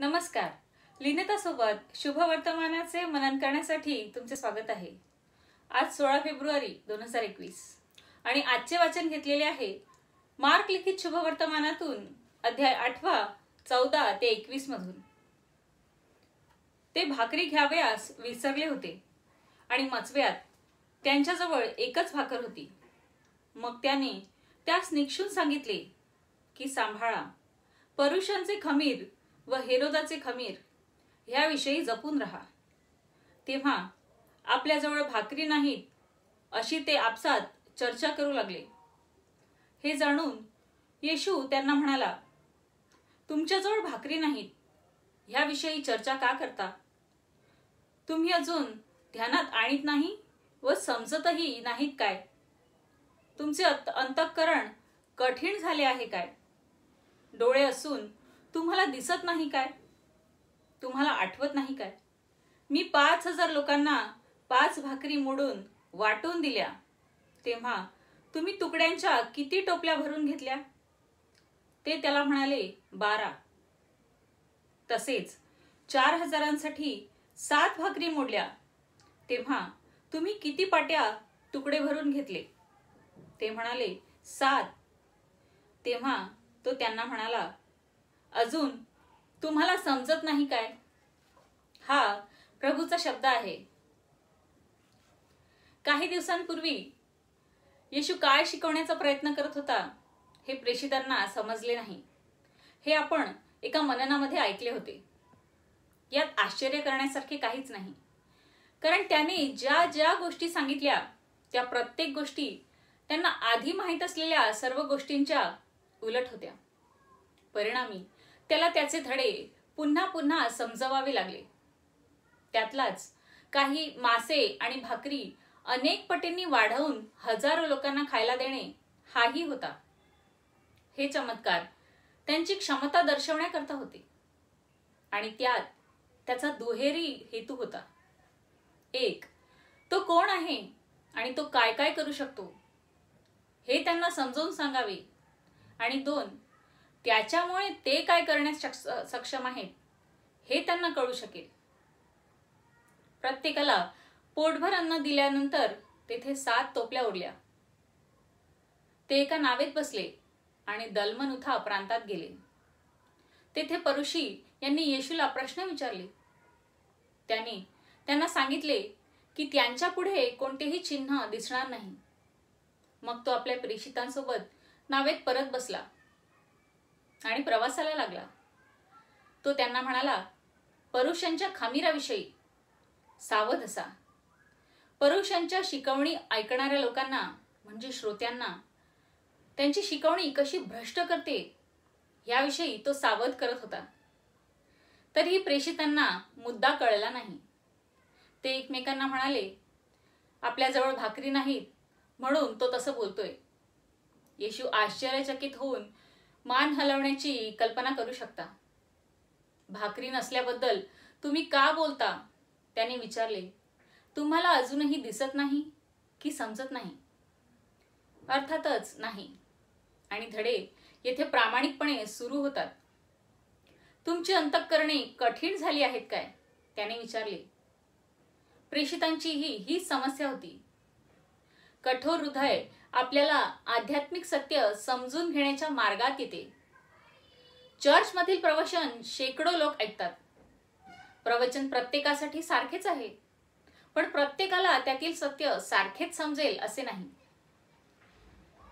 नमस्कार. लिनेतासोबत शुभ वर्तमानाचे मनन करण्यासाठी तुमचे स्वागत आहे. आज सोळा फेब्रुवारी दोन हजार एकवीस आणि आजचे वाचन घेतलेले आहे मार्क लिखित शुभ वर्तमानातून अध्याय आठवा चौदा ते एकवीस मधून. ते भाकरी घ्यावयास विसरले होते आणि मचव्यात त्यांच्याजवळ एकच भाकर होती. मग त्याने त्यास निक्षून सांगितले की सांभाळा. परुषांचे खमीर व हेरोदाचे खमीर ह्याविषयी जपून राहा. तेव्हा आपल्याजवळ भाकरी नाहीत अशी ते आपसात चर्चा करू लागले. हे जाणून येशू त्यांना म्हणाला तुमच्याजवळ भाकरी नाहीत ह्याविषयी चर्चा का करता? तुम्ही अजून ध्यानात आणीत नाही व समजतही नाहीत काय? तुमचे अंतःकरण कठीण झाले आहे काय? डोळे असून तुम्हाला दिसत नाही काय? तुम्हाला आठवत नाही काय? मी पाच हजार लोकांना पाच भाकरी मोडून वाटून दिल्या. तेव्हा तुम्ही तुकड्यांच्या किती टोपल्या भरून घेतल्या? ते त्याला म्हणाले बारा. तसेच चार हजारांसाठी सात भाकरी मोडल्या. तेव्हा तुम्ही किती पाट्या तुकडे भरून घेतले? ते म्हणाले सात. तेव्हा तो त्यांना म्हणाला अजून तुम्हाला समजत नाही काय? हा प्रभूचा शब्द आहे. काही दिवसांपूर्वी येशू काय शिकवण्याचा प्रयत्न करत होता हे प्रेषितांना समजले नाही. हे आपण एका मननामध्ये ऐकले होते. यात आश्चर्य करण्यासारखे काहीच नाही. कारण त्याने ज्या ज्या गोष्टी सांगितल्या त्या प्रत्येक गोष्टी त्यांना आधी माहीत असलेल्या सर्व गोष्टींच्या उलट होत्या. परिणामी त्याला त्याचे धडे पुन्हा पुन्हा समजवावे लागले. त्यातलाच काही मासे आणि भाकरी अनेक पटींनी वाढवून हजारो लोकांना खायला देणे हाही होता. हे चमत्कार त्यांची क्षमता दर्शवण्याकरता होते. आणि त्यात त्याचा दुहेरी हेतू होता. एक तो कोण आहे आणि तो काय काय करू शकतो? हे त्यांना समजावून सांगावे. आणि दोन त्याच्यामुळे ते काय करण्यास सक्षम आहेत हे त्यांना कळू शकेल. प्रत्येकाला पोटभर अन्न दिल्यानंतर तेथे सात तोपल्या उरल्या. ते एका नावेत बसले आणि दलमनुथा प्रांतात गेले. तेथे परुषी यांनी येशूला प्रश्न विचारले. त्यांनी त्यांना सांगितले की त्यांच्या पुढे कोणतेही चिन्ह दिसणार नाही. मग तो आपल्या प्रेषितांसोबत नावेत परत बसला. आणि प्रवासाला लागला. तो त्यांना म्हणाला परुषांच्या खामिराविषयी सावध असा. परुषांच्या शिकवणी ऐकणाऱ्या लोकांना म्हणजे श्रोत्यांना त्यांची शिकवणी कशी भ्रष्ट करते याविषयी तो सावध करत होता. तरीही प्रेषितांना मुद्दा कळला नाही. ते एकमेकांना म्हणाले आपल्याजवळ भाकरी नाहीत म्हणून तो तसं बोलतोय. येशू आश्चर्यचकित होऊन मान हलवण्याची कल्पना करू शकता. भाकरी नसल्याबद्दल तुम्ही का बोलता? त्याने विचारले. तुम्हाला अजूनही दिसत नाही की समजत नाही. अर्थातच नाही. आणि धडे येथे प्रामाणिकपणे सुरू होतात. तुमची अंतकरणे कठीण झाली आहेत काय? त्याने विचारले. प्रेषितांची ही हीच समस्या होती. कठोर हृदय आपल्याला आध्यात्मिक सत्य समजून घेण्याच्या मार्गात येते. चर्चमधील प्रवचन शेकडो लोक ऐकतात. प्रवचन प्रत्येकासाठी सारखेच आहे. पण प्रत्येकाला त्यातील सत्य सारखेच समजेल असे नाही.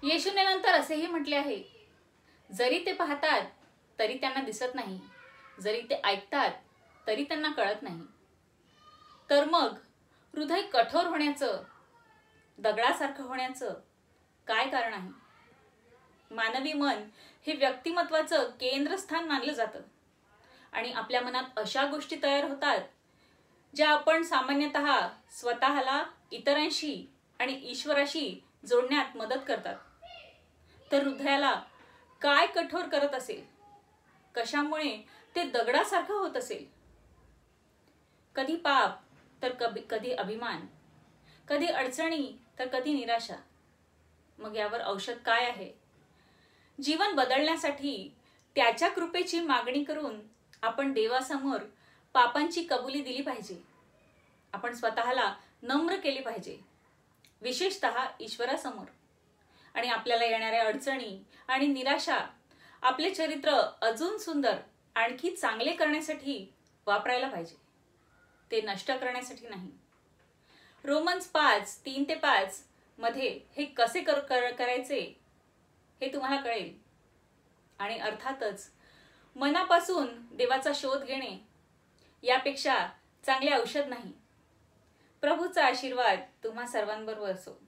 येशूने नंतर असेही म्हटले आहे जरी ते पाहतात तरी त्यांना दिसत नाही. जरी ते ऐकतात तरी त्यांना कळत नाही. तर मग हृदय कठोर होण्याचं दगडासारखं होण्याचं काय कारण आहे? मानवी मन हे व्यक्तिमत्वाचं केंद्रस्थान मानलं जातं. आणि आपल्या मनात अशा गोष्टी तयार होतात ज्या आपण सामान्यतः स्वतःला इतरांशी आणि ईश्वराशी जोडण्यात मदत करतात. तर हृदयाला काय कठोर करत असेल? कशामुळे ते दगडासारखं होत असेल? कधी पाप तर कधी अभिमान. कधी अडचणी तर कधी निराशा. मग यावर औषध काय आहे? जीवन बदलण्यासाठी त्याच्या कृपेची मागणी करून आपण देवासमोर पापांची कबुली दिली पाहिजे. आपण स्वतःला नम्र केले पाहिजे. विशेषत ईश्वरासमोर. आणि आपल्याला येणाऱ्या अडचणी आणि निराशा आपले चरित्र अजून सुंदर आणखी चांगले करण्यासाठी वापरायला पाहिजे. ते नष्ट करण्यासाठी नाही. रोमन्स पाच तीन ते पाच मध्ये हे कसे कर, करायचे हे तुम्हाला कळेल. आणि अर्थातच मनापासून देवाचा शोध घेणे यापेक्षा चांगले औषध नाही. प्रभूचा आशीर्वाद तुम्हा सर्वांबरोबर असो.